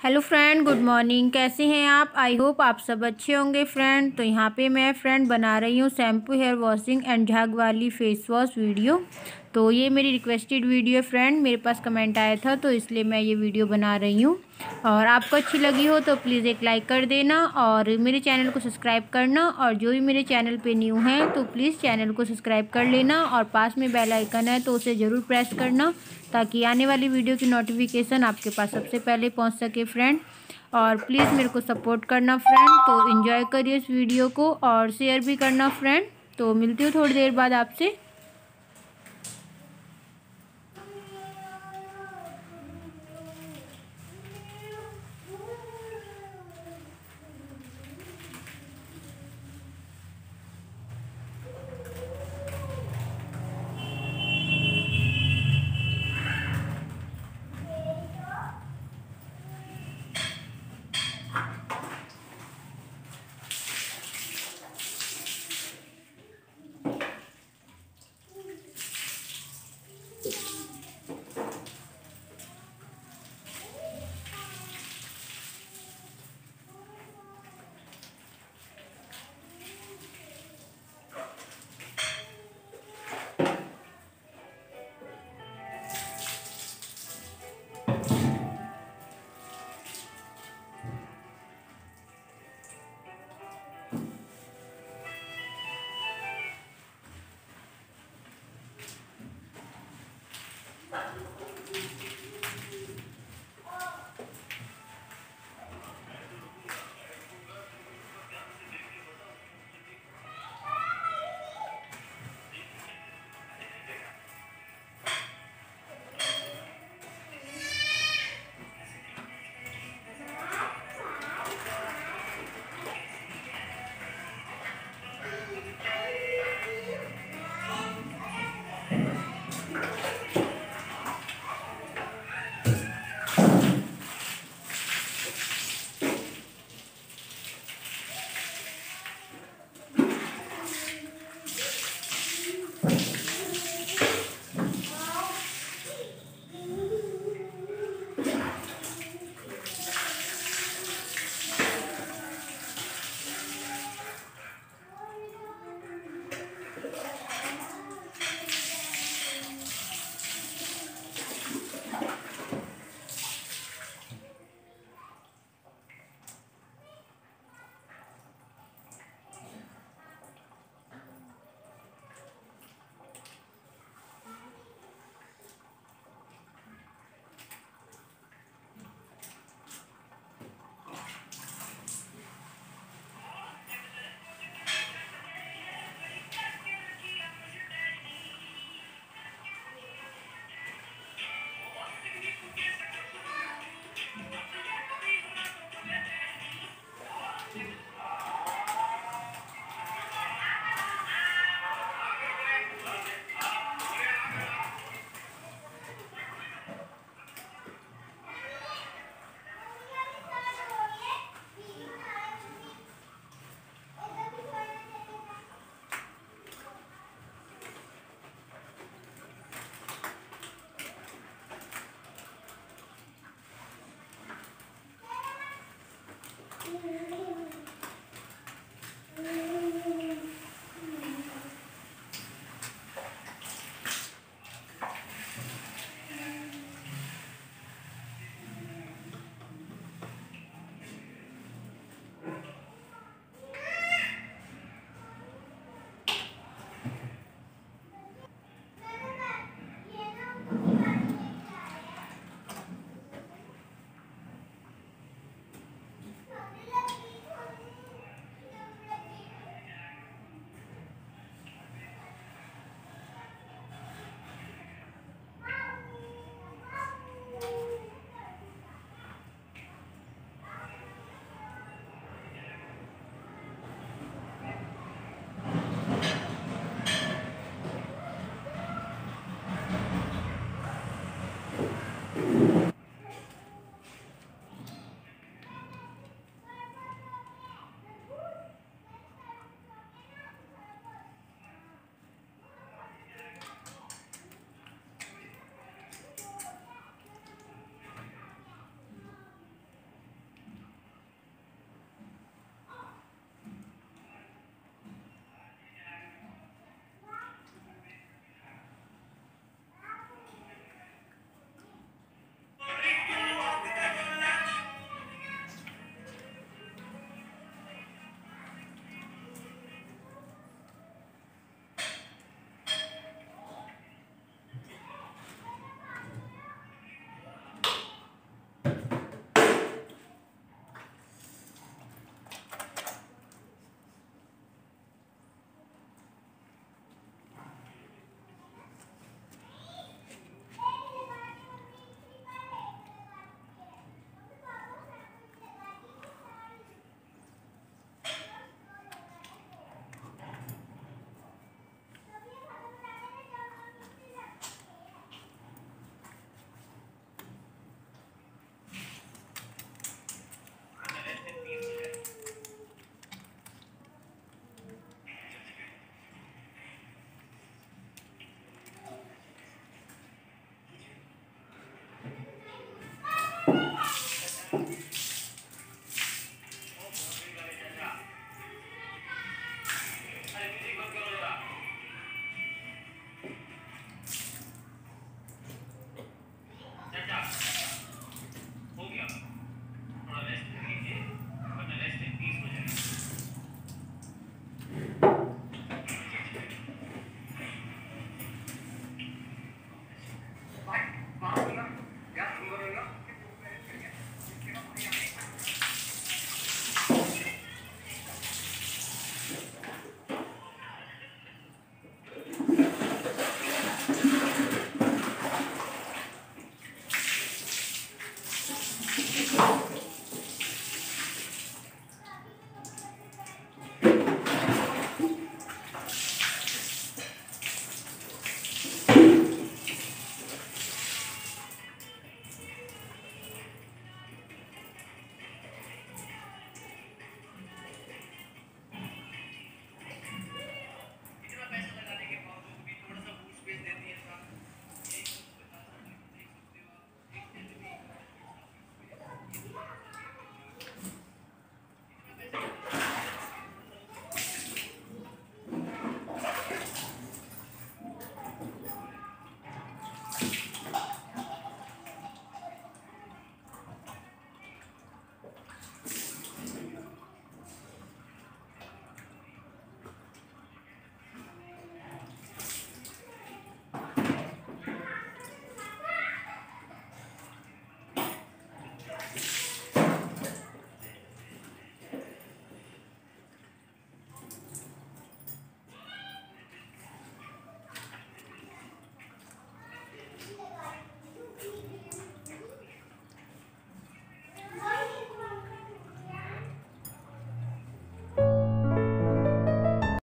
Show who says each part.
Speaker 1: Hello friend good morning कैसे हैं आप? आई होप आप सब अच्छे होंगे फ्रेंड तो यहाँ पे मैं फ्रेंड बना रही हूँ शैम्पू हेयर वॉशिंग एंड झाग वाली फेस वॉश वीडियो तो ये मेरी रिक्वेस्टेड वीडियो है फ्रेंड मेरे पास कमेंट आया था तो इसलिए मैं ये वीडियो बना रही हूँ. और आपको अच्छी लगी हो तो प्लीज़ एक लाइक कर देना और मेरे चैनल को सब्सक्राइब करना और जो भी मेरे चैनल पे न्यू हैं तो प्लीज़ चैनल को सब्सक्राइब कर लेना और पास में बेल आइकन है तो उसे ज़रूर प्रेस करना. ताकि आने वाली वीडियो की नोटिफिकेशन आपके पास सबसे पहले पहुँच सके फ्रेंड और प्लीज़ मेरे को सपोर्ट करना फ्रेंड तो इन्जॉय करिए इस वीडियो को और शेयर भी करना फ्रेंड तो मिलती हूँ थोड़ी देर बाद आपसे.